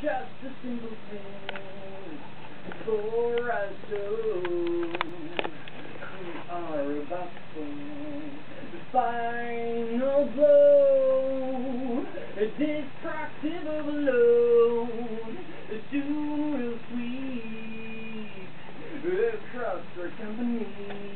just a single thing for us to are about the final blow, a destructive overload, a soon will sweep across our company.